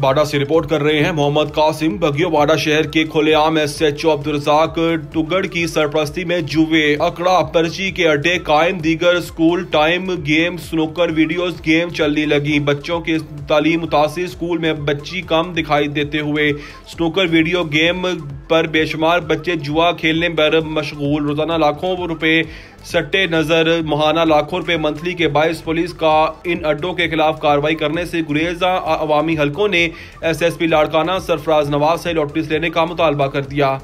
बाडा से रिपोर्ट कर रहे हैं मोहम्मद कासिम बगियो बाडा शहर के खुलेआम एस एच ओ अब्दुल टुगड़ की सरप्रस्ती में जुए अकड़ा पर्ची के अड्डे कायम, दीगर school time, game, snooker video game चलने लगी। बच्चों के तालीम मुतासर स्कूल में बच्ची कम दिखाई देते हुए स्नोकर, वीडियो, गेम पर बेशुमार बच्चे जुआ खेलने पर मशगूल। रोज़ाना लाखों रुपए सट्टे नज़र, महाना लाखों रुपए मंथली के बायस पुलिस का इन अड्डों के खिलाफ कार्रवाई करने से गुरेजा अवामी हलकों ने S S P Larkana Sarfraz Nawaz से नोटिस लेने का मुतालबा कर दिया।